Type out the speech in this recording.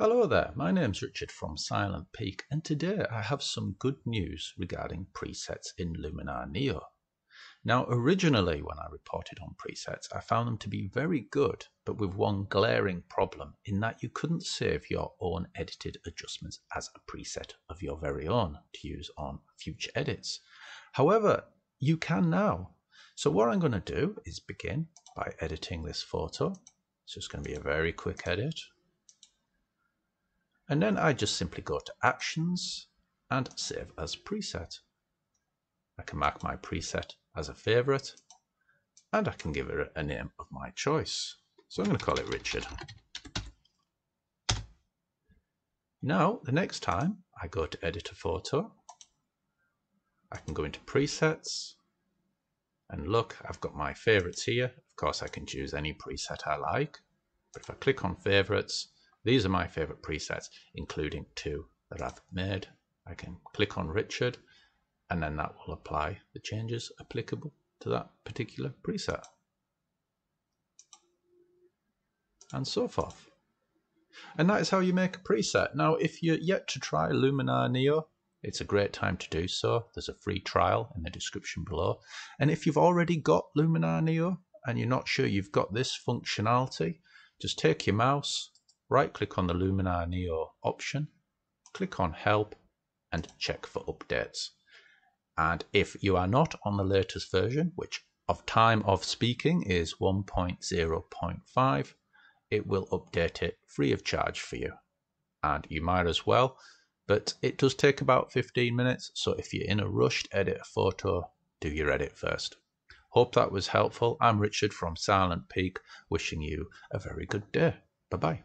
Hello there, my name's Richard from Silent Peak and today I have some good news regarding presets in Luminar Neo. Now originally when I reported on presets I found them to be very good but with one glaring problem in that you couldn't save your own edited adjustments as a preset of your very own to use on future edits. However, you can now. So what I'm going to do is begin by editing this photo. It's just going to be a very quick edit. And then I just simply go to Actions and Save as Preset. I can mark my preset as a favorite and I can give it a name of my choice. So I'm going to call it Richard. Now, the next time I go to edit a photo, I can go into presets and look, I've got my favorites here. Of course, I can choose any preset I like. But if I click on favorites, these are my favorite presets, including two that I've made. I can click on Richard and then that will apply the changes applicable to that particular preset. And so forth. And that is how you make a preset. Now, if you're yet to try Luminar Neo, it's a great time to do so. There's a free trial in the description below. And if you've already got Luminar Neo and you're not sure you've got this functionality, just take your mouse, right click on the Luminar Neo option, click on help and check for updates. And if you are not on the latest version, which of time of speaking is 1.0.5, it will update it free of charge for you. And you might as well, but it does take about 15 minutes. So if you're in a rush to edit a photo, do your edit first. Hope that was helpful. I'm Richard from Silent Peak, wishing you a very good day. Bye bye.